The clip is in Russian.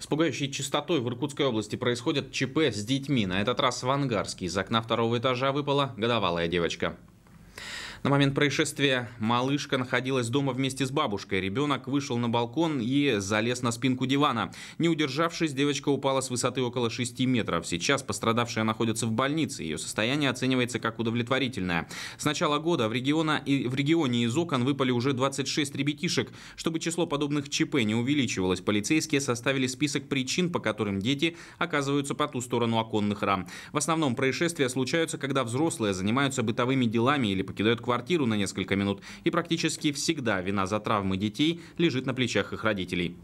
С пугающей частотой в Иркутской области происходят ЧП с детьми. На этот раз в Ангарске из окна второго этажа выпала годовалая девочка. На момент происшествия малышка находилась дома вместе с бабушкой. Ребенок вышел на балкон и залез на спинку дивана. Не удержавшись, девочка упала с высоты около 6 метров. Сейчас пострадавшая находится в больнице. Ее состояние оценивается как удовлетворительное. С начала года в, региона, в регионе из окон выпали уже 26 ребятишек. Чтобы число подобных ЧП не увеличивалось, полицейские составили список причин, по которым дети оказываются по ту сторону оконных рам. В основном происшествия случаются, когда взрослые занимаются бытовыми делами или покидают квартиру квартиру на несколько минут, и практически всегда вина за травмы детей лежит на плечах их родителей.